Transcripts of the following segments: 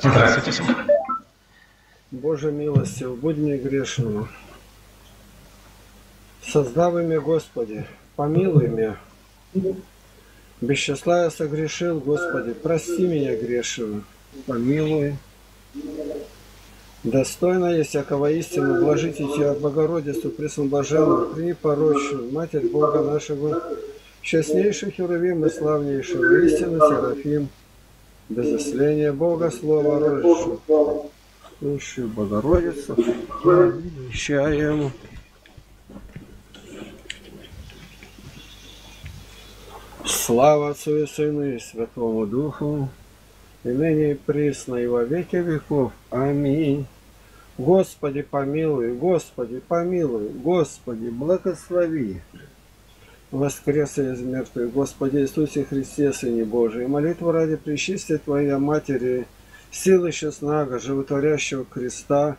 Здравствуйте. Боже милостив, будь мне грешному. Создав имя Господи, помилуй меня. Без числа я согрешил, Господи, прости меня грешного, помилуй. Достойно есть всякого истину, вложите Тебя, Богородицу, Пресноблаженную, непорочную, Матерь Бога нашего, честнейших Херувим и славнейшего, истину Серафим, без осления Бога Слова рожью. Слушаю Богородицу, величаем. Слава Отцу и Сыну и Святому Духу, и ныне и присно, и во веки веков. Аминь. Господи, помилуй, Господи, помилуй, Господи, благослови. Воскрес из мертвых, Господи Иисусе Христе, Сыне Божий, молитву ради причистия Твоя Матери, силы честного, животворящего креста,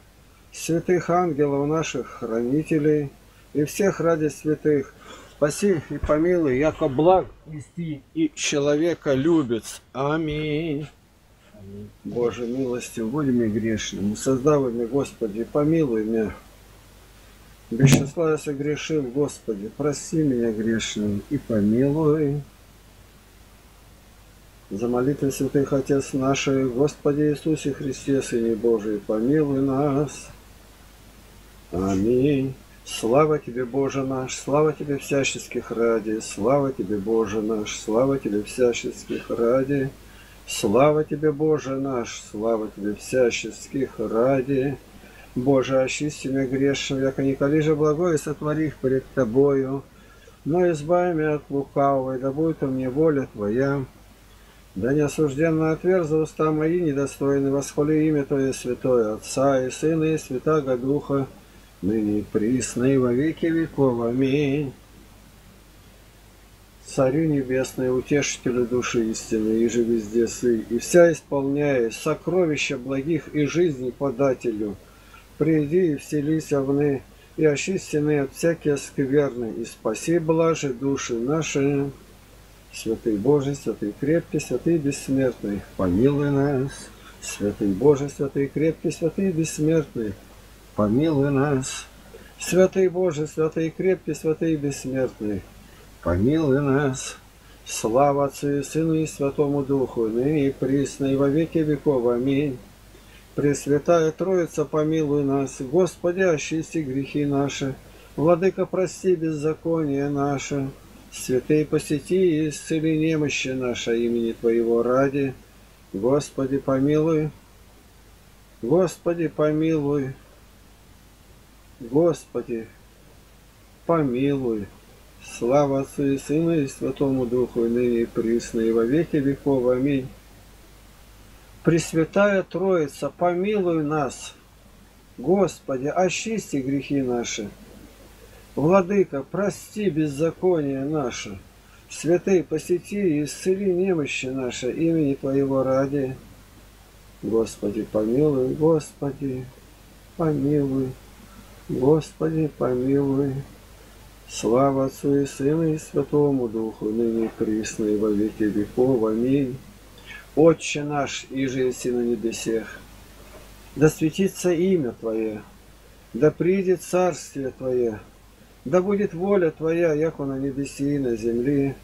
святых ангелов наших хранителей и всех ради святых, спаси и помилуй, яко благ вести и человека любец. Аминь. Боже, милости, будь мне грешным, создав меня, Господи, помилуй меня. Без числа я согрешил, Господи, прости меня грешным и помилуй. За молитвы святых Отец наших, Господи Иисусе Христе, Сыне Божий, помилуй нас. Аминь. Слава Тебе, Боже наш, слава Тебе всяческих ради, слава Тебе, Боже наш, слава Тебе всяческих ради, слава Тебе, Боже наш, слава Тебе всяческих ради. Боже, очисти меня грешным, яко николи же благое сотвори их пред Тобою, но избави меня от лукавого, и да будет у мне воля Твоя. Да не осужденно отверза уста мои недостойны, восхвали имя Твое святое, Отца и Сына и Святаго Духа, ныне и присно и во веки веков. Аминь. Царю небесный, утешителю души истины, и же везде сы, и вся исполняя сокровища благих и жизни подателю, приди и вселись овны, и очистены от всякие скверны, и спаси блажи души наши. Святый Божий, святый крепкий, святый бессмертный, помилуй нас. Святый Божий, святый крепкий, святый бессмертный, помилуй нас. Святый Божий, святый крепкий, святый бессмертный, помилуй нас. Слава Отцу и Сыну и Святому Духу, ныне и присно, и во веки веков. Аминь. Пресвятая Троица, помилуй нас. Господи, очисти грехи наши. Владыка, прости беззаконие наше. Святые посети и исцели немощи наше имени Твоего ради. Господи, помилуй. Господи, помилуй. Господи, помилуй. Слава Отцу и Сыну и Святому Духу, и ныне и присно, и во веки веков. Аминь. Пресвятая Троица, помилуй нас. Господи, очисти грехи наши. Владыка, прости беззаконие наше. Святые, посети и исцели немощи наши имени Твоего ради. Господи, помилуй, Господи, помилуй, Господи, помилуй. Слава Отцу и Сыну и Святому Духу, ныне и во веки веков. Аминь. Отче наш, иже еси на небесех, да светится имя Твое, да придет царствие Твое, да будет воля Твоя, яко на небеси и на земле.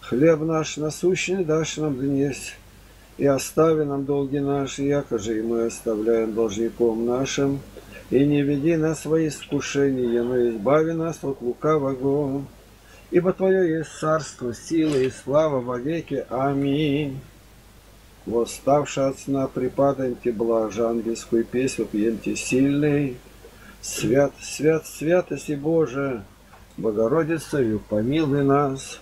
Хлеб наш насущный дашь нам днесь, и остави нам долги наши, яко же и мы оставляем должником нашим, и не веди нас в свои искушения, но избави нас от лукавого. Ибо Твое есть царство, сила и слава во веки. Аминь. Восставши от сна, припадаемте блажь, ангельскую песню пьемте сильный. Свят, свят, святости Божия, Богородицею помилуй нас.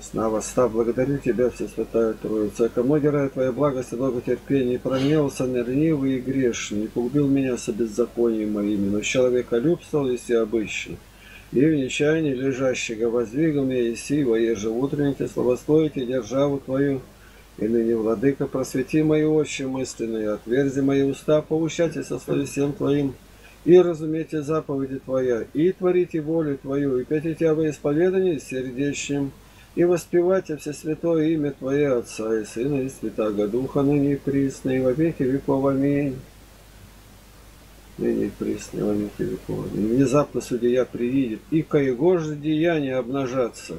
Сна восстав, благодарю Тебя, Всесвятая Троица, кому герая Твоя благость и долготерпение, пронелся нернивый и грешный, и погубил меня со беззаконием моими, но человека любствовал, если обычно. И в нечаянии лежащего воздвигал меня Иси, воеже утренники, славословите державу Твою, и ныне, Владыка, просвети мои очи мысленные, отверзи мои уста, поучайте со словесем Твоим, и разумейте заповеди Твоя, и творите волю Твою, и Тебя во исповедании сердечным, и воспевайте все святое имя Твое, Отца и Сына и Святаго Духа, ныне и присно, и во веки веков. Аминь. Ныне и присно, и во веки веков. И внезапно судья приидет, и ко его же деяния обнажаться.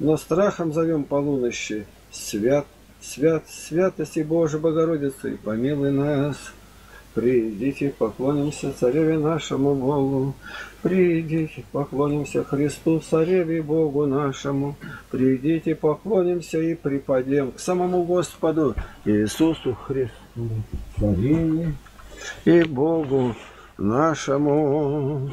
Но страхом зовем полунощи, свят, свят, святости Божией Богородицы, помилуй нас. Придите, поклонимся цареве нашему Богу. Придите, поклонимся Христу, цареве Богу нашему. Придите, поклонимся и припадем к самому Господу Иисусу Христу, цареве и Богу нашему.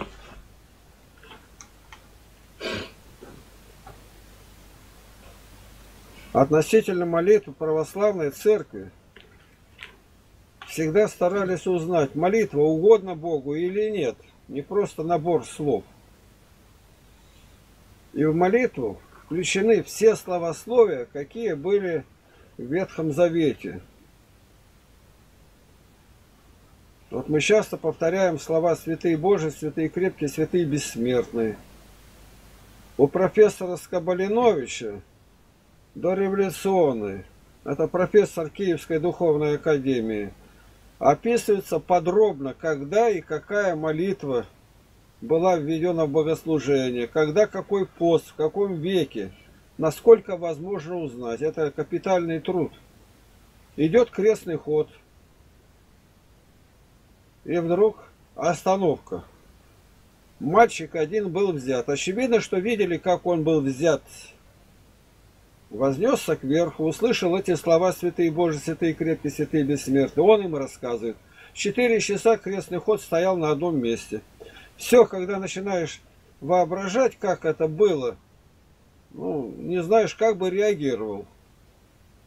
Относительно молитвы православной церкви всегда старались узнать, молитва угодна Богу или нет, не просто набор слов. И в молитву включены все словословия, какие были в Ветхом Завете. Вот мы часто повторяем слова «Святые Божии», «Святые крепкие», «Святые бессмертные». У профессора Скобалиновича дореволюционный, это профессор Киевской духовной академии – описывается подробно, когда и какая молитва была введена в богослужение, когда какой пост, в каком веке, насколько возможно узнать. Это капитальный труд. Идет крестный ход, и вдруг остановка. Мальчик один был взят. Очевидно, что видели, как он был взят вознесся кверху, услышал эти слова «Святые Божии, святые крепкие, святые бессмертные». Он им рассказывает. Четыре часа крестный ход стоял на одном месте. Все, когда начинаешь воображать, как это было, ну, не знаешь, как бы реагировал.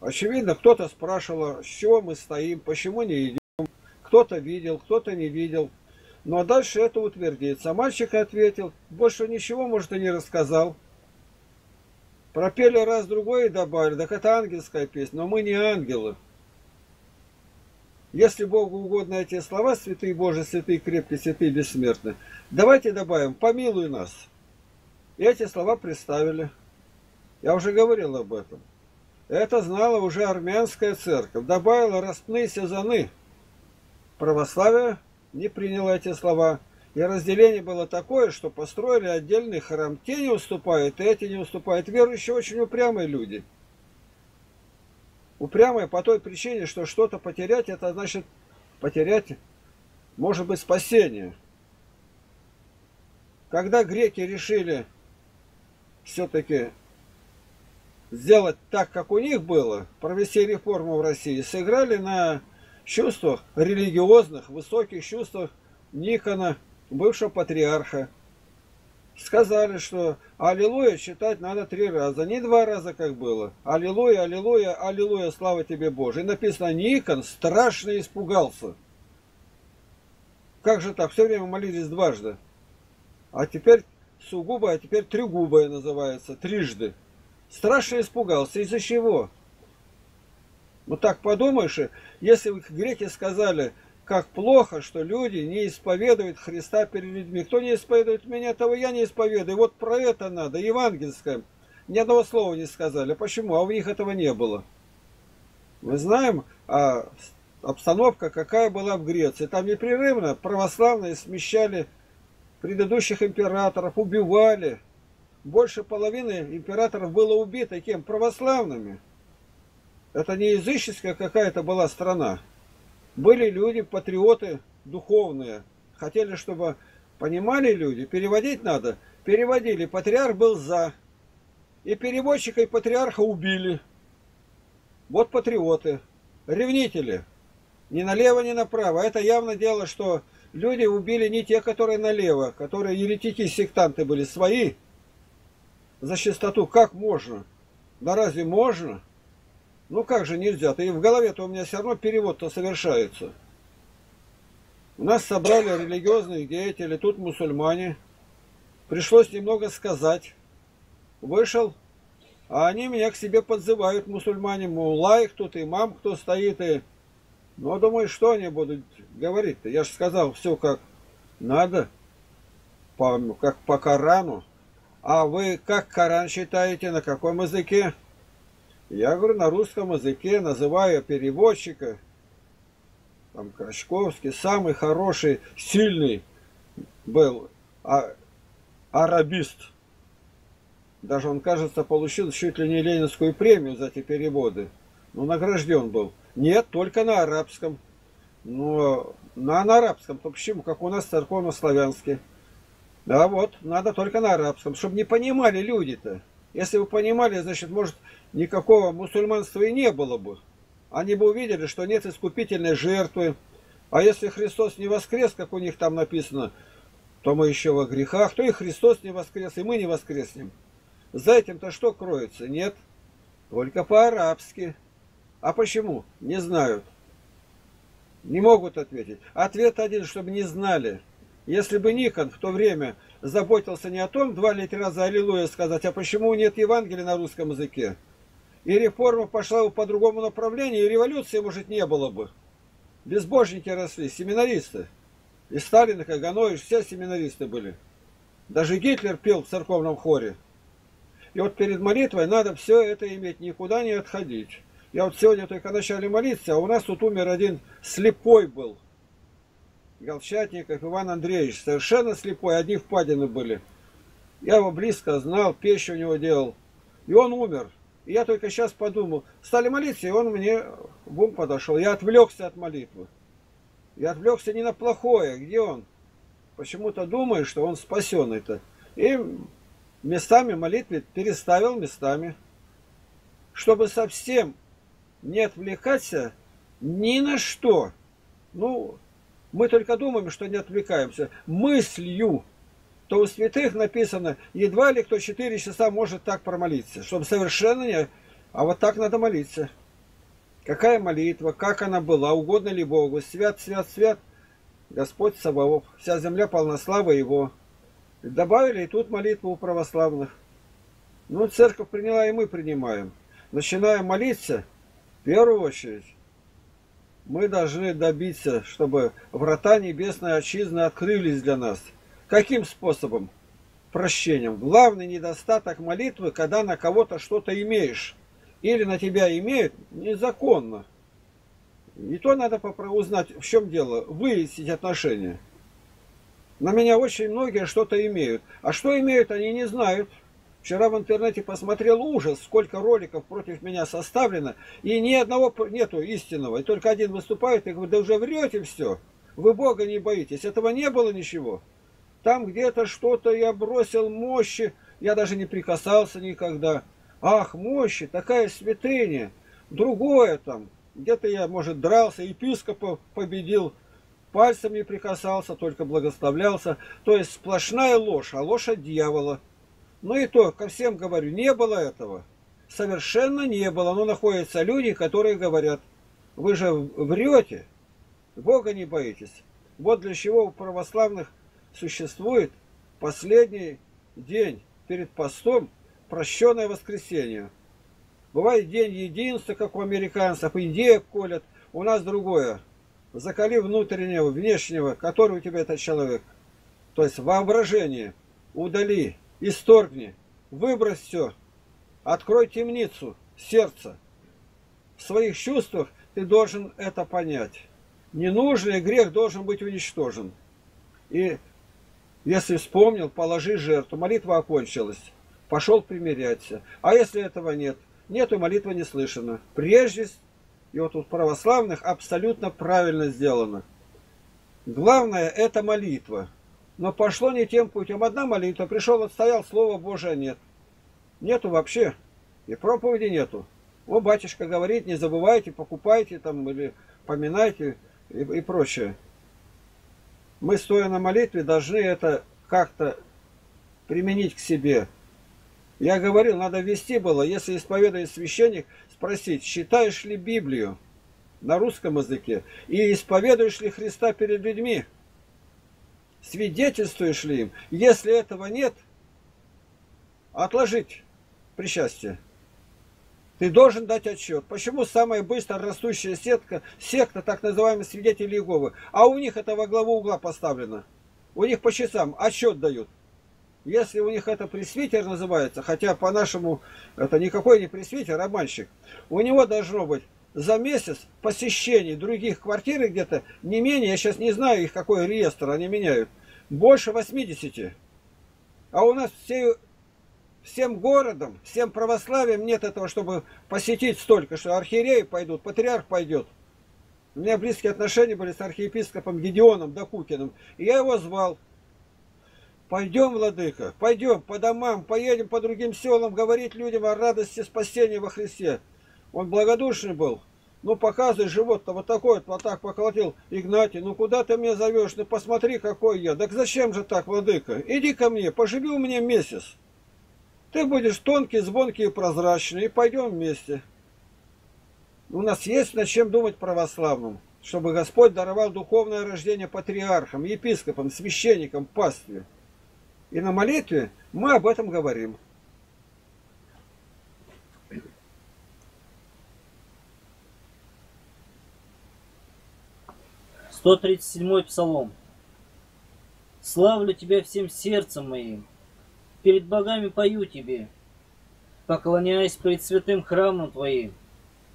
Очевидно, кто-то спрашивал, с чего мы стоим, почему не идем. Кто-то видел, кто-то не видел. Ну а дальше это утвердится. А мальчик ответил, больше ничего, может, и не рассказал. Пропели раз-другой и добавили, так это ангельская песня, но мы не ангелы. Если Богу угодно эти слова, святые Божии, святые крепкие, святые бессмертные, давайте добавим, помилуй нас. И эти слова представили. Я уже говорил об этом. Это знала уже армянская церковь. Добавила распные сезоны. Православие не приняло эти слова. И разделение было такое, что построили отдельный храм. Те не уступают, и эти не уступают. Верующие очень упрямые люди. Упрямые по той причине, что что-то потерять, это значит потерять, может быть, спасение. Когда греки решили все-таки сделать так, как у них было, провести реформу в России, сыграли на чувствах религиозных, высоких чувствах Никона, бывшего патриарха. Сказали, что Аллилуйя читать надо три раза, не два раза, как было. Аллилуйя, Аллилуйя, Аллилуйя, слава тебе, Боже. И написано, Никон страшно испугался. Как же так? Все время молились дважды. А теперь сугубо, а теперь тригубое называется, трижды. Страшно испугался. Из-за чего? Ну так подумаешь, если греки сказали, как плохо, что люди не исповедуют Христа перед людьми. Кто не исповедует меня, того я не исповедую. Вот про это надо, евангельское. Ни одного слова не сказали. Почему? А у них этого не было. Мы знаем, а обстановка какая была в Греции. Там непрерывно православные смещали предыдущих императоров, убивали. Больше половины императоров было убито кем? Православными. Это не языческая какая-то была страна. Были люди, патриоты духовные. Хотели, чтобы понимали люди, переводить надо. Переводили. Патриарх был за. И переводчика и патриарха убили. Вот патриоты. Ревнители. Ни налево, ни направо. Это явно дело, что люди убили не те, которые налево, которые еретики, сектанты были свои. За чистоту как можно? Да разве можно? Ну как же нельзя? То и в голове-то у меня все равно перевод-то совершается. У нас собрали религиозных деятелей, тут мусульмане. Пришлось немного сказать. Вышел, а они меня к себе подзывают, мусульмане, мол, лайк тут, имам кто стоит, и... Ну, думаю, что они будут говорить-то? Я же сказал все как Надо. По, как по Корану. А вы как Коран считаете, на каком языке? Я говорю, на русском языке, называю переводчика. Там Крачковский, самый хороший, сильный был а, арабист. Даже он, кажется, получил чуть ли не ленинскую премию за эти переводы. Ну, награжден был. Нет, только на арабском. Но на, на арабском. То почему? Как у нас церковно-славянский. Да вот, надо только на арабском, чтобы не понимали люди-то. Если бы понимали, значит, может, никакого мусульманства и не было бы. Они бы увидели, что нет искупительной жертвы. А если Христос не воскрес, как у них там написано, то мы еще во грехах, то и Христос не воскрес, и мы не воскреснем. За этим-то что кроется? Нет. Только по-арабски. А почему? Не знают. Не могут ответить. Ответ один, чтобы не знали. Если бы Никон в то время заботился не о том, два ли три раза Аллилуйя сказать, а почему нет Евангелия на русском языке, и реформа пошла бы по другому направлению, и революции, может, не было бы. Безбожники росли, семинаристы. И Сталин, и Каганович, все семинаристы были. Даже Гитлер пел в церковном хоре. И вот перед молитвой надо все это иметь, никуда не отходить. Я вот сегодня только начали молиться, а у нас тут умер один слепой был. Голчатников Иван Андреевич, совершенно слепой, одни впадины были. Я его близко знал, пищу у него делал. И он умер. И я только сейчас подумал, стали молиться, и он мне в ум подошел. Я отвлекся от молитвы. Я отвлекся не на плохое, где он? Почему-то думаю, что он спасен это. И местами молитвы переставил местами. Чтобы совсем не отвлекаться ни на что. Ну, мы только думаем, что не отвлекаемся. Мыслью. То у святых написано, едва ли кто 4 часа может так промолиться. Чтобы совершенно не... А вот так надо молиться. Какая молитва, как она была, угодно ли Богу. Свят, свят, свят, Господь Саваоф. Вся земля полна славы Его. Добавили и тут молитву у православных. Ну, церковь приняла, и мы принимаем. Начинаем молиться, в первую очередь, мы должны добиться, чтобы врата небесной отчизны открылись для нас. Каким способом? Прощением. Главный недостаток молитвы, когда на кого-то что-то имеешь. Или на тебя имеют незаконно. И то надо узнать, в чем дело, выяснить отношения. На меня очень многие что-то имеют. А что имеют, они не знают. Вчера в интернете посмотрел ужас, сколько роликов против меня составлено, и ни одного нету истинного. И только один выступает и говорит, да уже врете все. Вы Бога не боитесь. Этого не было ничего. Там где-то что-то я бросил мощи, я даже не прикасался никогда. Ах, мощи, такая святыня. Другое там. Где-то я, может, дрался, епископа победил. Пальцем не прикасался, только благословлялся. То есть сплошная ложь, а ложь от дьявола. Ну и то, ко всем говорю, не было этого. Совершенно не было. Но находятся люди, которые говорят, вы же врете, Бога не боитесь. Вот для чего у православных существует последний день перед постом прощенное воскресенье. Бывает день единства, как у американцев, идея колят. У нас другое. Закали внутреннего, внешнего, который у тебя этот человек. То есть воображение. Удали исторгни, выбрось все, открой темницу, сердце. В своих чувствах ты должен это понять. Ненужный грех должен быть уничтожен. И если вспомнил, положи жертву. Молитва окончилась. Пошел примиряться. А если этого нет? Нету, молитва не слышана. Прежде, и вот у православных абсолютно правильно сделано. Главное это молитва. Но пошло не тем путем. Одна молитва, пришел, отстоял, Слово Божие нет. Нету вообще. И проповеди нету. О, батюшка говорит, не забывайте, покупайте там или поминайте и, и прочее. Мы, стоя на молитве, должны это как-то применить к себе. Я говорил, надо вести было, если исповедует священник, спросить, считаешь ли Библию на русском языке и исповедуешь ли Христа перед людьми. Свидетельствуешь ли им? Если этого нет, отложить причастие. Ты должен дать отчет. Почему самая быстро растущая сетка, секта, так называемые свидетели Иеговы, а у них это во главу угла поставлено. у них по часам отчет дают. Если у них это пресвитер называется, хотя по-нашему это никакой не пресвитер, а мальчик, у него должно быть за месяц посещений других квартир где-то не менее, я сейчас не знаю их какой реестр они меняют, больше 80. А у нас все, всем городом, всем православием нет этого, чтобы посетить столько, что архиереи пойдут, патриарх пойдет. У меня близкие отношения были с архиепископом Гедеоном Докукиным. И я его звал. Пойдем, владыка, пойдем по домам, поедем по другим селам, говорить людям о радости спасения во Христе. Он благодушный был. Ну, показывай живот-то вот такой, вот так поколотил. Игнатий, ну куда ты меня зовешь? Ну, посмотри, какой я. Так зачем же так, владыка? Иди ко мне, поживи у меня месяц. Ты будешь тонкий, звонкий и прозрачный, и пойдем вместе. У нас есть над чем думать православным, чтобы Господь даровал духовное рождение патриархам, епископам, священникам, пастве. И на молитве мы об этом говорим. Сто тридцать седьмой псалом. Славлю Тебя всем сердцем моим, перед богами пою Тебе, поклоняясь пред святым храмом Твоим,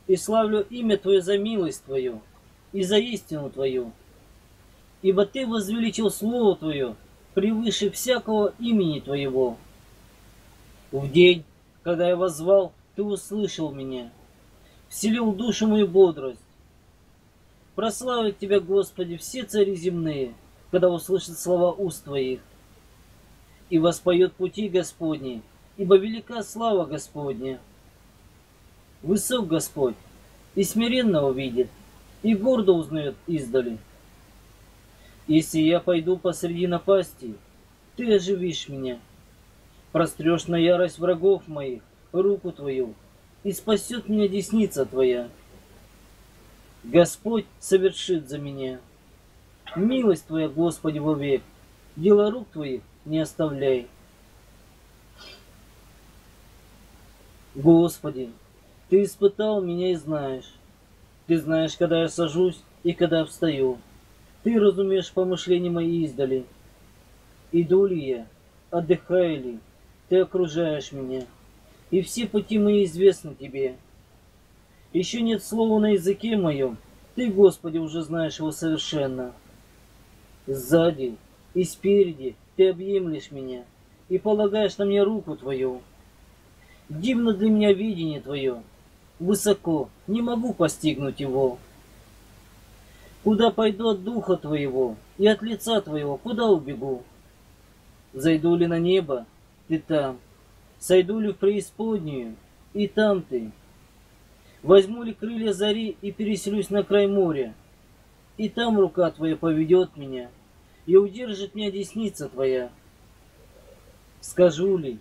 и славлю имя Твое за милость Твою и за истину Твою. Ибо Ты возвеличил Слово Твое превыше всякого имени Твоего. В день, когда я возвал, Ты услышал меня, вселил душу мою бодрость. Прославят Тебя, Господи, все цари земные, когда услышат слова уст Твоих. И воспоет пути Господни, ибо велика слава Господня. Высок Господь, и смиренно увидит, и гордо узнает издали. Если я пойду посреди напасти, ты оживишь меня. Прострешь на ярость врагов моих руку твою, и спасет меня десница твоя. Господь совершит за меня. Милость твоя, Господи, вовек, дело рук твоих не оставляй. Господи, Ты испытал меня и знаешь. Ты знаешь, когда я сажусь и когда встаю. Ты разумеешь помышления мои издали. Иду ли я, отдыхаю ли, ты окружаешь меня, и все пути мои известны тебе. Еще нет слова на языке моем, ты, Господи, уже знаешь его совершенно. Сзади и спереди ты объемлешь меня и полагаешь на мне руку твою. Дивно для меня видение твое, высоко, не могу постигнуть его. Куда пойду от духа твоего и от лица твоего, куда убегу? Зайду ли на небо, ты там. Сойду ли в преисподнюю, и там ты. Возьму ли крылья зари и переселюсь на край моря, и там рука твоя поведет меня, и удержит меня десница твоя. Скажу ли,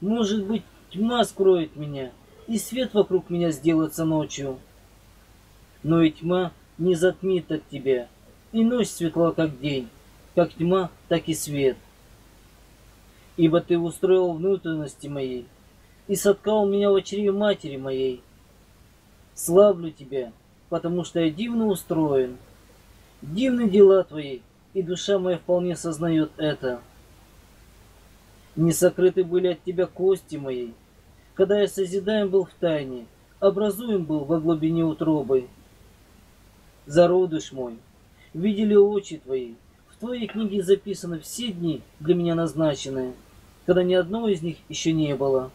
может быть, тьма скроет меня, и свет вокруг меня сделается ночью. Но и тьма не затмит от тебя, и ночь светла, как день, как тьма, так и свет. Ибо ты устроил внутренности моей, и соткал меня в чреве матери моей. Славлю тебя, потому что я дивно устроен. Дивны дела твои, и душа моя вполне сознает это. Не сокрыты были от тебя кости мои, когда я созидаем был в тайне, образуем был во глубине утробы зародыш мой, видели очи твои. В твоей книге записаны все дни для меня назначенные, когда ни одного из них еще не было.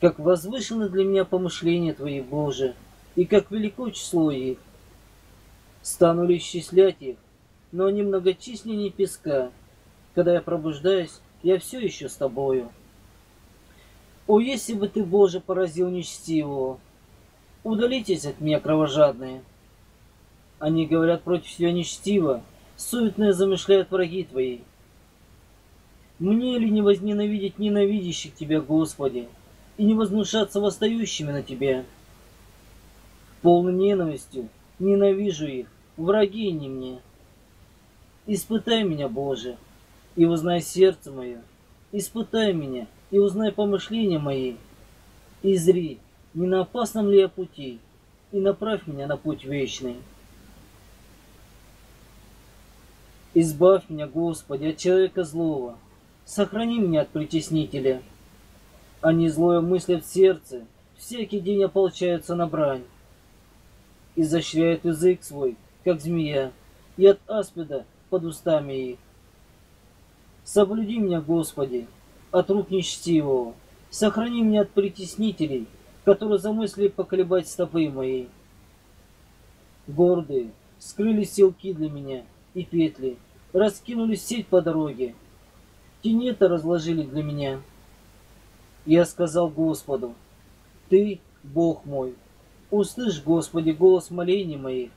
Как возвышены для меня помышления твои, Боже, и как велико число их. Стану ли исчислять их, но они многочисленнее песка. Когда я пробуждаюсь, я все еще с тобою. О, если бы ты, Боже, поразил нечестивого! Удалитесь от меня, кровожадные! Они говорят против тебя нечтиво, суетно замышляют враги твои. Мне ли не возненавидеть ненавидящих тебя, Господи, и не вознушаться восстающими на тебя? Полной ненавистью ненавижу их, враги не мне. Испытай меня, Боже, и узнай сердце мое, испытай меня и узнай помышления мои, и зри, не на опасном ли я пути, и направь меня на путь вечный. Избавь меня, Господи, от человека злого. Сохрани меня от притеснителя. Они злое мыслят в сердце, всякий день ополчаются на брань. Изощряют язык свой, как змея, и от аспида под устами их. Соблюди меня, Господи, от рук нечтивого. Сохрани меня от притеснителей, которые замыслили поколебать стопы мои. Гордые, скрыли селки для меня и петли, раскинули сеть по дороге. Тенета разложили для меня. Я сказал Господу, Ты, Бог мой, услышь, Господи, голос молений моих.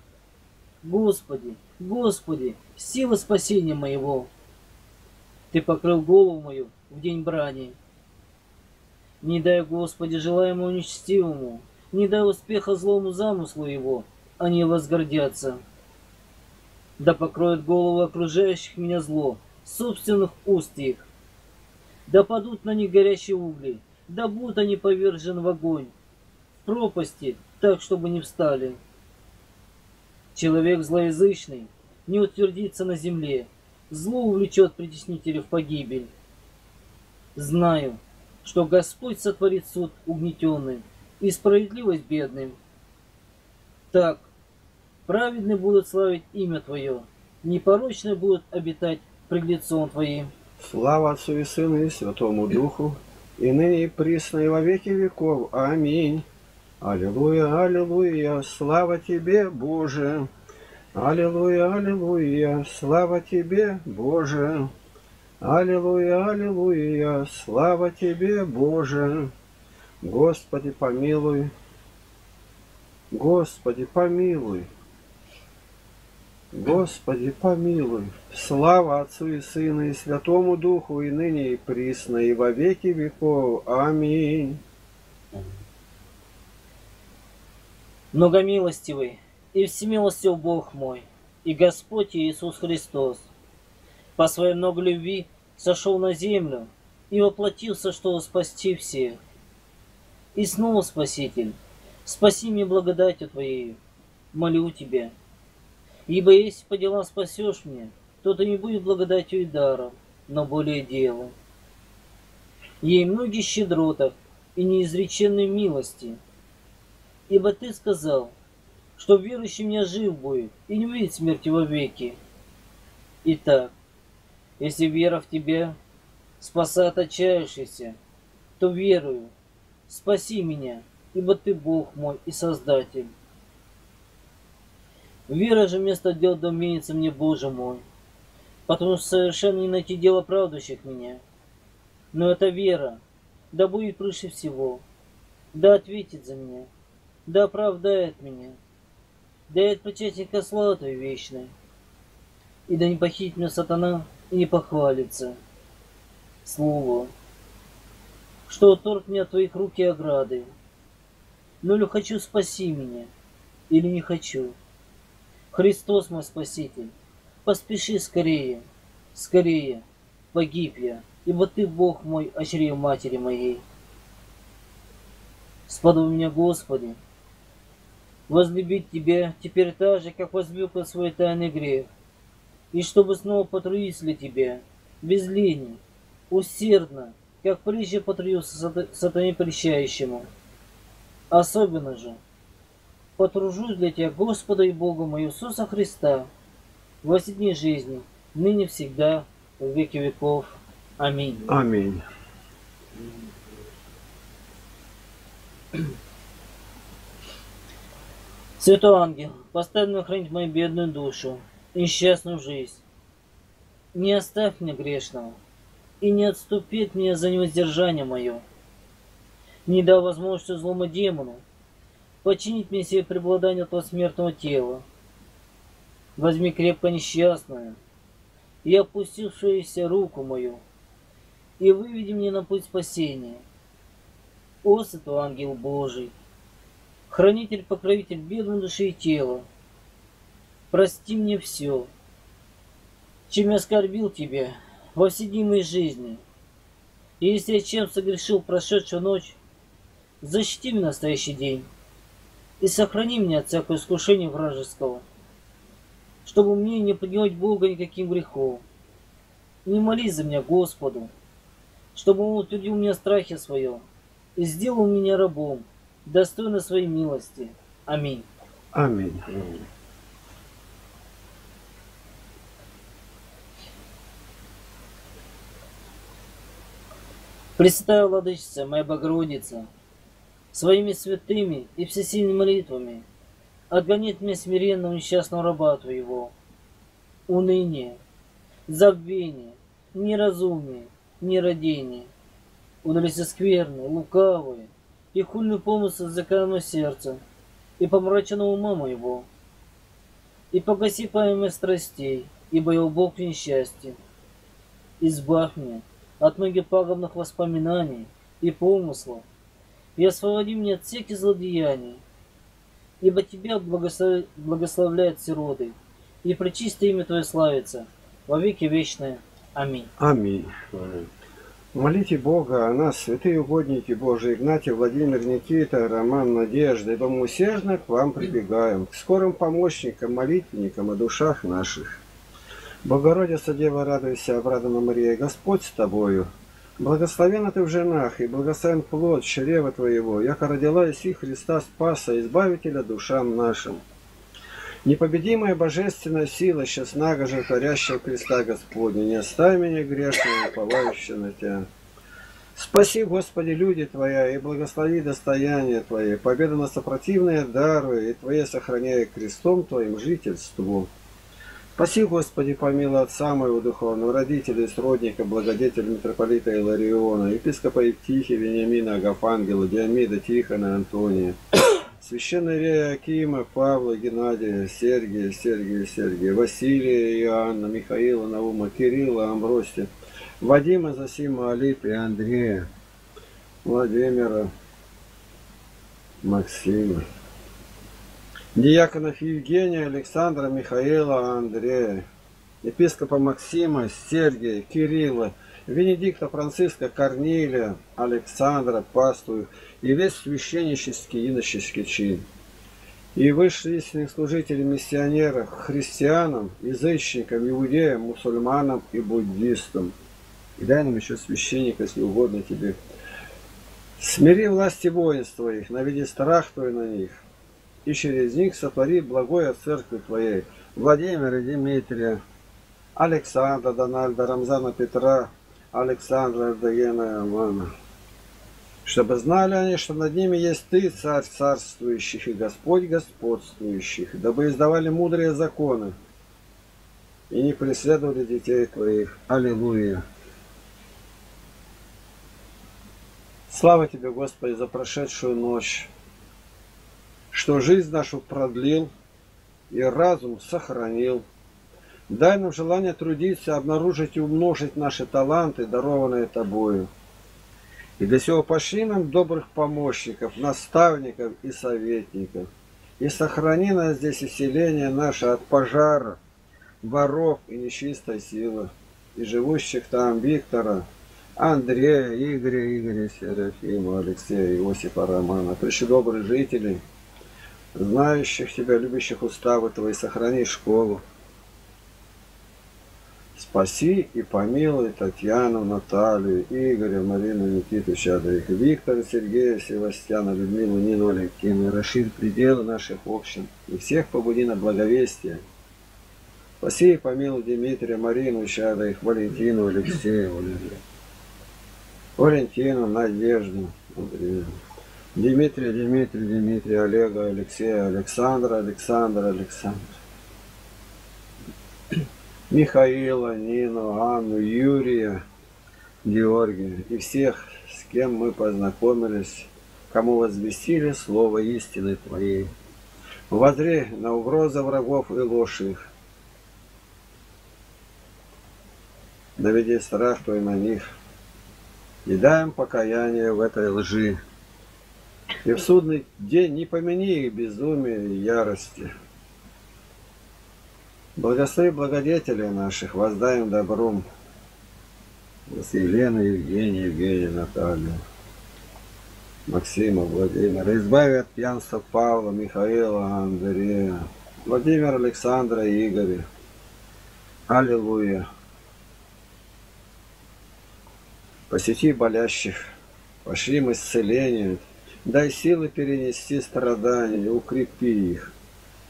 Господи, Господи, сила спасения моего. Ты покрыл голову мою в день брани. Не дай, Господи, желаемому нечестивому, не дай успеха злому замыслу его, они возгордятся. Да покроет голову окружающих меня зло, собственных уст их. Да падут на них горящие угли, да будут они повержены в огонь, в пропасти, так, чтобы не встали. Человек злоязычный не утвердится на земле, зло увлечет притеснителя в погибель. Знаю, что Господь сотворит суд угнетенным и справедливость бедным. Так, праведны будут славить имя Твое, непорочны будут обитать пред лицом Твоим. Слава Отцу и Сыну и Святому Духу, и ныне и присно и во веки веков. Аминь. Аллилуйя, аллилуйя, слава Тебе, Боже. Аллилуйя, аллилуйя, слава Тебе, Боже. Аллилуйя, аллилуйя, слава Тебе, Боже. Господи, помилуй. Господи, помилуй. Господи, помилуй. Слава Отцу и Сыну и Святому Духу, и ныне и присно, и во веки веков. Аминь. Многомилостивый и всемилостив Бог мой, и Господь Иисус Христос, по своей много любви сошел на землю и воплотился, чтобы спасти всех. И снова, Спаситель, спаси меня благодатью Твоей, молю Тебя. Ибо если по делам спасешь меня, то ты не будет благодатью и даром, но более делом. Ей многие щедротах и неизреченной милости. Ибо ты сказал, что верующий меня жив будет и не увидит смерти вовеки. Итак, если вера в тебя спасает отчаявшийся, то верую, спаси меня, ибо ты Бог мой и Создатель. Вера же вместо дел доменится мне, Боже мой, потому что совершенно не найти дело правдущих меня. Но эта вера, да будет прыше всего, да ответит за меня, да оправдает меня, да и от причастника славы вечной, и да не похитит меня сатана и не похвалится. Слово, что уторг мне от Твоих рук и ограды, ну ли хочу спаси меня, или не хочу. Христос мой Спаситель, поспеши скорее, скорее, погиб я, ибо Ты Бог мой, очрев матери моей. Сподобь меня, Господи, возлюбить Тебя теперь так же, как возлюбил свой тайный грех, и чтобы снова потрудиться для Тебя, без лени, усердно, как прежде потрудился сатане прещающему. Особенно же, потружусь для Тебя, Господа и Бога моего Иисуса Христа, во все дни жизни, ныне всегда, в веки веков. Аминь. Аминь. Святой ангел, поставь мне хранить мою бедную душу и несчастную жизнь. Не оставь меня грешного, и не отступи от меня за невоздержание мое. Не дай возможности злому демону починить мне себе преобладание этого смертного тела. Возьми крепко несчастную и опустившуюся руку мою, и выведи мне на путь спасения. О, святой ангел Божий, хранитель-покровитель бедной души и тела, прости мне все, чем я оскорбил тебя во все дни моей жизни. И если я чем согрешил прошедшую ночь, защити меня настоящий день и сохрани меня от всякого искушения вражеского. чтобы мне не поднимать Бога никаким грехом. Не молись за меня Господу, чтобы Он утвердил меня в страхе своем и сделал меня рабом, достойно своей милости. Аминь. Аминь. Пресвятая Владычица, моя Богородица, своими святыми и всесильными молитвами. Отгонит мне смиренного несчастного раба Твоего, уныние, забвение, неразумие, нерадение, удалися скверные, лукавые и хульный помысл закаянного сердца и помраченного ума моего, и погаси память страстей, ибо я Бог в несчастье. Избавь меня от многих пагубных воспоминаний и помыслов, и освободи меня от всяких злодеяний, ибо Тебя благослов... благословляют сироты, и причистое имя Твое славится во веки вечные. Аминь. Аминь. Молите Бога о нас, святые угодники Божии, Игнатий, Владимир, Никита, Роман, Надежда, ибо мы усердно к вам прибегаем, к скорым помощникам, молитвенникам о душах наших. Богородица Дева, радуйся, обрадана Мария, Господь с тобою. Благословена ты в женах, и благословен плод чрева твоего, яко родила иси Христа Спаса, Избавителя душам нашим. Непобедимая божественная сила, честнаго же творящая креста Господня, не оставь меня грешного, уповающего на Тебя. Спаси, Господи, люди Твоя, и благослови достояние Твое, победу на сопротивные даруй, и Твое сохраняя крестом Твоим жительству. Спаси, Господи, помилуй отца моего духовного, родителей, сродника, благодетеля митрополита Илариона, епископа Евтихия, Вениамина, Агафангела, Диамида, Тихона, Антония, священный Рея Акима, Павла, Геннадия, Сергия, Сергия, Сергия, Василия, Иоанна, Михаила, Наума, Кирилла, Амбросия, Вадима, Засима, Алипия, Андрея, Владимира, Максима. Диаконов Евгения, Александра, Михаила, Андрея, епископа Максима, Сергия, Кирилла, Венедикта, Франциска, Корнилия, Александра, Пастую и весь священнический иноческий чин. И высшие истинных служителей миссионеров, христианам, язычникам, иудеям, мусульманам и буддистам. И дай нам еще священника, если угодно тебе. Смири власти воинства их, наведи страх твой на них, и через них сотвори благое церкви Твоей, Владимира, Дмитрия, Александра, Дональда, Рамзана, Петра, Александра, Даена и Амана. Чтобы знали они, что над ними есть Ты, Царь царствующих, и Господь господствующих, дабы издавали мудрые законы и не преследовали детей Твоих. Аллилуйя. Слава Тебе, Господи, за прошедшую ночь что жизнь нашу продлил и разум сохранил. Дай нам желание трудиться, обнаружить и умножить наши таланты, дарованные Тобою. И для сего пошли нам добрых помощников, наставников и советников. И сохрани нас здесь исцеление наше от пожара, воров и нечистой силы, и живущих там Виктора, Андрея, Игоря, Игоря, Серафима, Алексея, Иосифа, Романа, добрые жители – знающих тебя, любящих уставы твои, сохрани школу. Спаси и помилуй Татьяну, Наталью, Игоря, Марину, Никиту, Чадових, Виктора, Сергея, Севастьяна, Людмилу, Нину, Алексеевну, расширь пределы наших общин и всех побуди на благовестие. Спаси и помилуй Дмитрия, Марину, Чадових, Валентину, Алексея, Валентину, Надежду, Андрея. Дмитрий, Дмитрий, Дмитрий, Олега, Алексея, Александра, Александр, Александр. Михаила, Нину, Анну, Юрия, Георгия и всех, с кем мы познакомились, кому возвестили слово истины Твоей. Возри на угрозы врагов и ложь их. Наведи страх Твой на них. И дай им покаяние в этой лжи. И в судный день не помяни их безумия и ярости. Благослови благодетелей наших, воздаем добром. Елена, Евгения, Евгения, Наталья, Максима, Владимира. Избави от пьянства Павла, Михаила, Андрея, Владимир Александра Игоря. Аллилуйя. Посети болящих, пошли им исцеление, дай силы перенести страдания, укрепи их,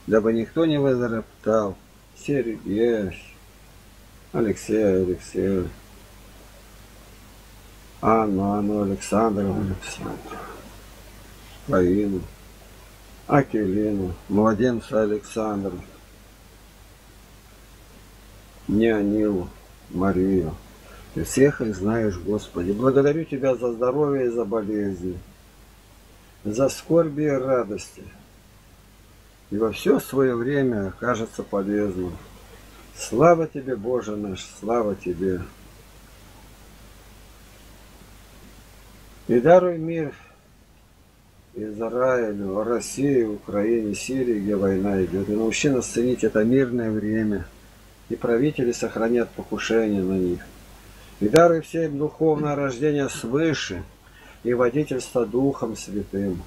дабы никто не возроптал. Сергей, Алексей, Алексей, Анну, Анну Александровну, Александровну, Фаину, Акелину, младенца Александра, Неонилу, Марию. Ты всех их знаешь, Господи. Благодарю Тебя за здоровье и за болезни, за скорби и радости. И во все свое время окажется полезным. Слава Тебе, Боже наш, слава Тебе. И даруй мир Израилю, России, Украине, Сирии, где война идет. И научи нас ценить это мирное время. И правители сохранят покушение на них. И даруй всем духовное рождение свыше и водительство Духом Святым.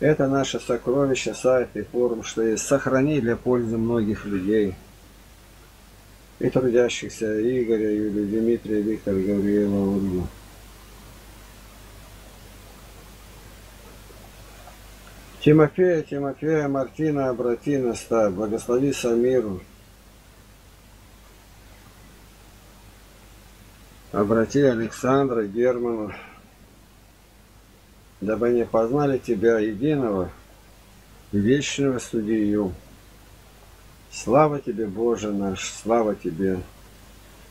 Это наше сокровище, сайт и форум, что есть. Сохрани для пользы многих людей. И трудящихся Игоря, Юлию, Дмитрия, Виктора, Гавриила, Ольгу. Тимофея, Тимофея, Мартина, Абратина, ставь. Благослови Самиру. Обрати Александра, Германа, дабы они познали Тебя, единого, вечного судью. Слава Тебе, Боже наш, слава Тебе.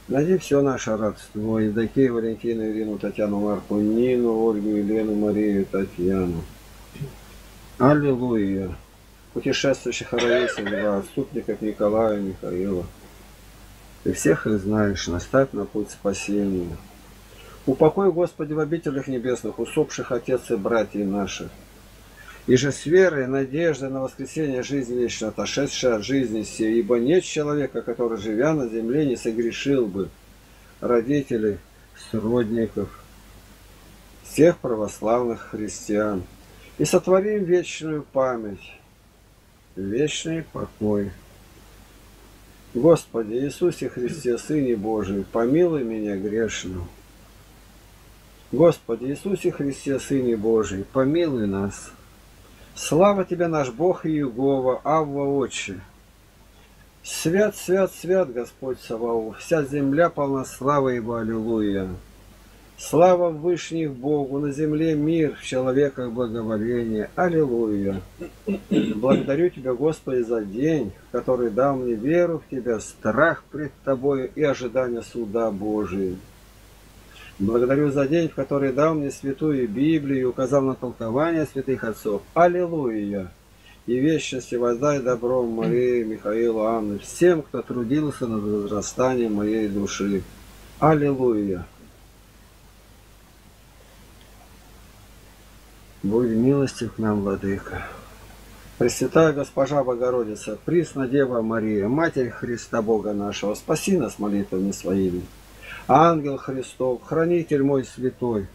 Найди все наше родство, Евдокию, Валентину, Ирину, Татьяну, Марку, Нину, Ольгу, Елену, Марию, Татьяну. Аллилуйя. Путешествующих Араиса, два отступников Николая, Михаила. Ты всех их знаешь, наставь на путь спасения. Упокой, Господи, в обителях небесных, усопших отец и братьев наших. И же с верой, надеждой на воскресение жизни вечно, отошедшей от жизни сей, ибо нет человека, который, живя на земле, не согрешил бы родителей, сродников, всех православных христиан. И сотворим вечную память, вечный покой. Господи Иисусе Христе, Сыне Божий, помилуй меня грешную. Господи Иисусе Христе, Сыне Божий, помилуй нас. Слава Тебе, наш Бог Иегова, Авва Отче. Свят, свят, свят, Господь Саваоф, вся земля полна славы Его, Аллилуйя. Слава Вышних Богу, на земле мир, в человеках благоволение. Аллилуйя. Благодарю Тебя, Господи, за день, который дал мне веру в Тебя, страх пред Тобою и ожидание суда Божия. Благодарю за день, в который дал мне святую Библию и указал на толкование святых отцов. Аллилуйя! И вечности воздай добром Марии, Михаилу, Анны, всем, кто трудился над возрастанием моей души. Аллилуйя! Будь милостив к нам, Владыка. Пресвятая Госпожа Богородица, Присна Дева Мария, Матерь Христа Бога нашего, спаси нас молитвами своими. Ангел Христов, Хранитель мой святой,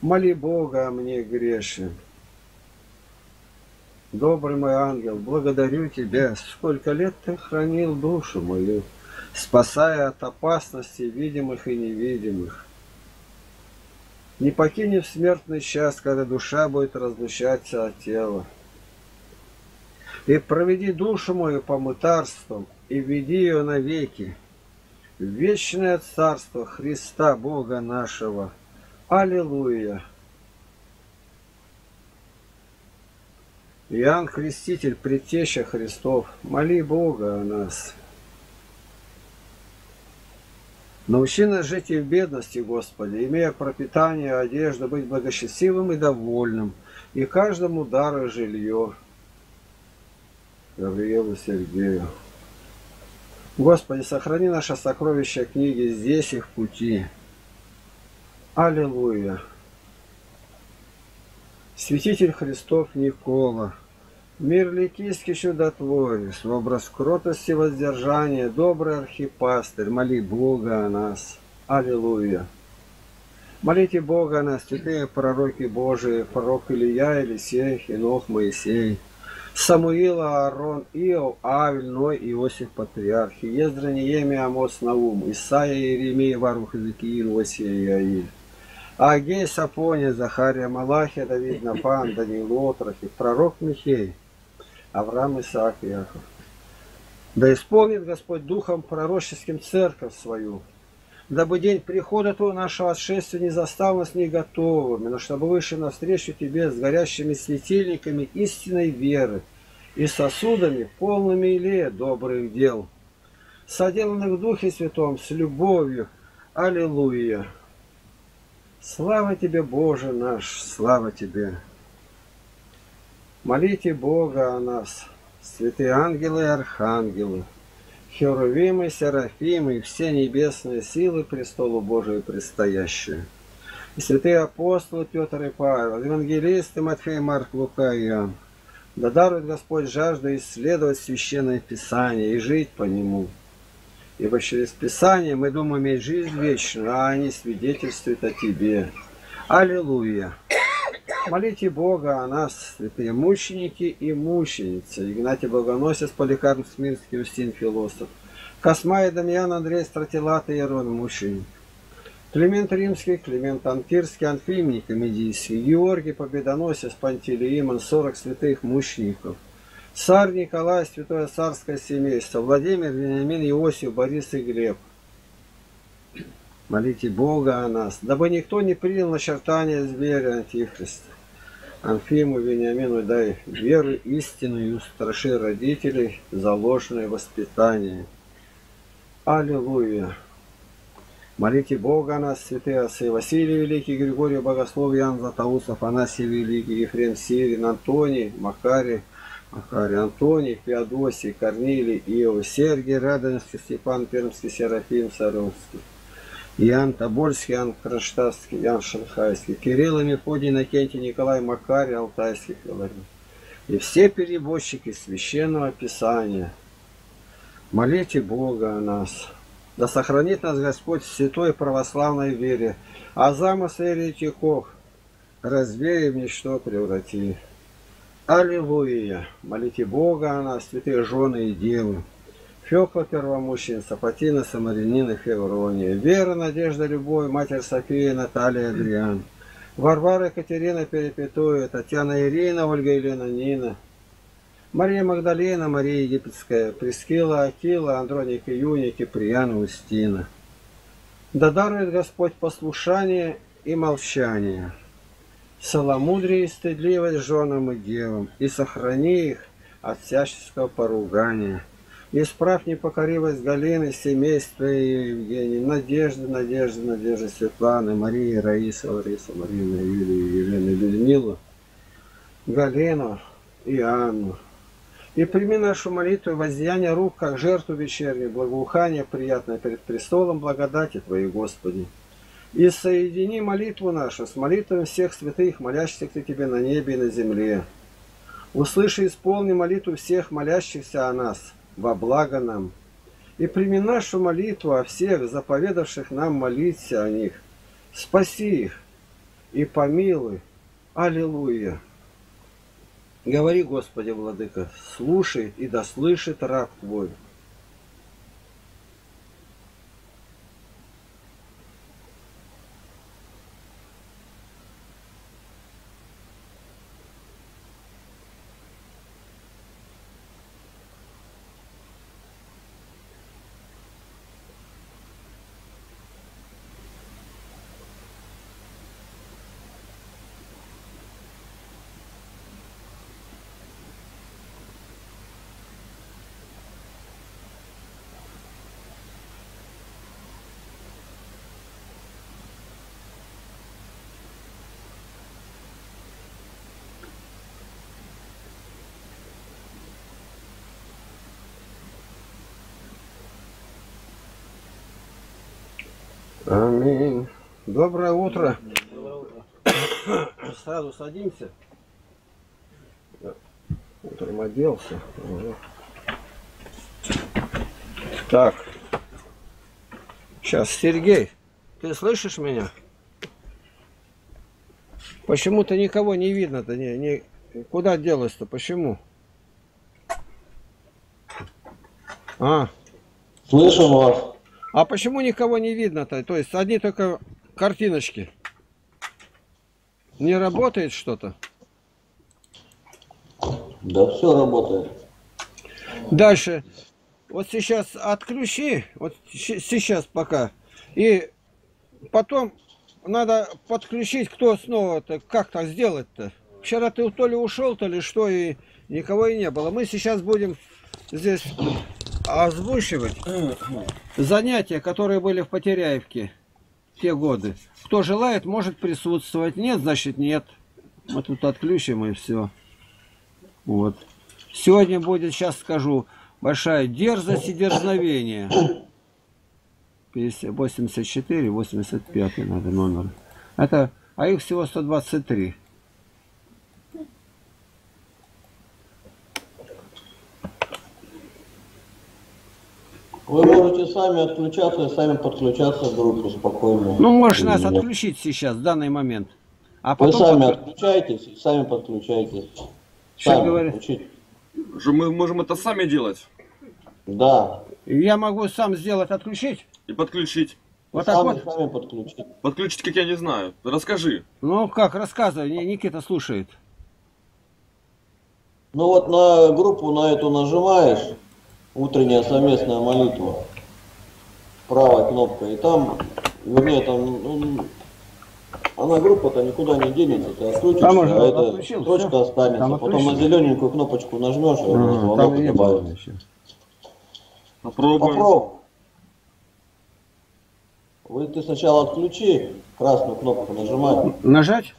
моли Бога о мне грешен. Добрый мой ангел, благодарю Тебя, сколько лет Ты хранил душу мою, спасая от опасностей видимых и невидимых. Не покини в смертный час, когда душа будет разлучаться от тела. И проведи душу мою по мытарствам, и веди ее навеки, вечное царство Христа Бога нашего. Аллилуйя! Иоанн Креститель, Предтеча Христов, моли Бога о нас. Научи нас жить и в бедности, Господи, имея пропитание, одежду, быть благочестивым и довольным, и каждому дару жилье. Гавриилу Сергею. Господи, сохрани наше сокровище книги здесь и в пути. Аллилуйя. Святитель Христов Никола, Мир ликийский чудотворец, в образ кротости воздержания, добрый архипастырь, моли Бога о нас. Аллилуйя. Молите Бога о нас, святые пророки Божии, пророк Илья, Елисей, Хинох, Моисей, Самуила, Аарон, Иов, Авель, Ной, Иосиф, Патриарх, Ездра, Неемия, Амос, Наум, Исаия, Иеремия, Варух, Иезекиил, Осия и Аиль. Агей, Сапония, Захария, Малахия, Давид, Напан, Даниил, Отрохи, пророк Михей, Авраам, Исаак, Иаков. Да исполнит Господь Духом пророческим церковь свою, дабы день прихода Твоего нашего отшествия не застал нас не готовыми, но чтобы вышли навстречу Тебе с горящими светильниками истинной веры и сосудами, полными илея добрых дел, соделанных в Духе Святом с любовью. Аллилуйя! Слава Тебе, Боже наш, слава Тебе! Молите Бога о нас, святые ангелы и архангелы, Херувимы, Серафимы и все небесные силы престолу Божию предстоящие. И святые апостолы Петр и Павел, евангелисты Матфей, Марк, Лука и Иоанн. Да дарует Господь жажду исследовать Священное Писание и жить по нему. Ибо через Писание мы думаем иметь жизнь вечную, а они свидетельствуют о Тебе. Аллилуйя! Молите Бога о нас, святые мученики и мученицы. Игнатий Богоносец, Поликарп Смирский, Устин Философ. Космай, Дамьян, Андрей Стратилат и Ирон Мученик. Климент Римский, Климент Анкирский, Анфимий Комедийский, Георгий Победоносец, Пантелеимон, 40 святых мучеников. Царь Николай, Святое Царское семейство, Владимир, Вениамин, Иосиф, Борис и Глеб. Молите Бога о нас, дабы никто не принял начертания зверя Антихриста. Анфиму, Вениамину дай веру истину и устраши родителей за ложное воспитание. Аллилуйя! Молите Бога нас, святые отцы Василий Великий, Григорий Богослов, Ян Златоуст, Афанасий Великий, Ефрем Сирин, Антоний, Макарий, Макарий, Антоний, Феодосий, Корнилий, Иов, Сергий, Радонежский, Степан Пермский, Серафим, Саровский. Ян Тобольский, Ян Кронштадтский, Ян Шанхайский, Кирилл и Мефодий, Иннокентий, Николай Макарий, Алтайский, Филарин. И все перебожчики Священного Писания. Молите Бога о нас. Да сохранит нас Господь в святой православной вере, а замыслы еретиков развея в ничто преврати. Аллилуйя! Молите Бога о нас, святые жены и девы. Феокла Первомученица, Патина, Самарянина, Феврония, Вера, Надежда, Любовь, Матерь София, Наталья, Адриан, Варвара, Екатерина, Перепетуя, Татьяна, Ирина, Ольга, Елена, Нина, Мария Магдалина, Мария Египетская, Прескила, Акила, Андроник, Юник, Киприяна, Устина. Да дарует Господь послушание и молчание, целомудрие и стыдливость женам и девам, и сохрани их от всяческого поругания – Исправь непокоривость Галины, семейства Евгении, Надежды, Надежды, Надежды, Светланы, Марии, Раиса, Лариса, Марина, Юлию, Елену, Людмилу, Галину и Анну. И прими нашу молитву воздеяние рук, как жертву вечернюю, благоухание приятное перед престолом благодати Твоей, Господи. И соедини молитву нашу с молитвами всех святых, молящихся Тебе на небе и на земле. Услыши и исполни молитву всех молящихся о нас – во благо нам. И прими нашу молитву о всех, заповедавших нам молиться о них. Спаси их и помилуй. Аллилуйя. Говори, Господи, Владыка, слушай и дослышит раб Твой. Аминь. Доброе утро. Доброе утро. Сразу садимся. Утром оделся. Уже. Так. Сейчас, Сергей, ты слышишь меня? Почему-то никого не видно-то. Не, не... Куда делось-то? Почему? А. слышу вас а почему никого не видно-то? То есть одни только картиночки. Не работает что-то? Да все работает. Дальше. Вот сейчас отключи, вот сейчас пока. И потом надо подключить, кто снова-то, как так сделать-то? Вчера ты то ли ушел, то ли что, и никого и не было. Мы сейчас будем здесь озвучивать занятия, которые были в Потеряевке те годы. Кто желает, может присутствовать. Нет, значит нет. Мы тут отключим и все. Вот. Сегодня будет, сейчас скажу, большая дерзость и дерзновение. 50, 84, 85 надо номер. Это, а их всего 123. Вы можете сами отключаться и сами подключаться к группе спокойно. Ну, можешь нас отключить сейчас, в данный момент. А Вы потом... сами подключ- отключайтесь и сами подключайтесь. Что Сами. Же мы можем это сами делать Да. Я могу сам сделать, отключить? и подключить. Вот так сами, вот? сами подключить. Подключить, как я не знаю. Расскажи. Ну, как, рассказывай, Никита слушает. Ну вот на группу на эту нажимаешь, утренняя совместная молитва, правой кнопкой, и там, вернее, там, ну, она группа-то никуда не денется, ты отключишь, Там уже а эта строчка всё. останется, Там потом на зелененькую кнопочку нажмешь, и Ага, звонок там. Попробуем. Попробуй. Вы ты сначала отключи, красную кнопку нажимай. Нажать?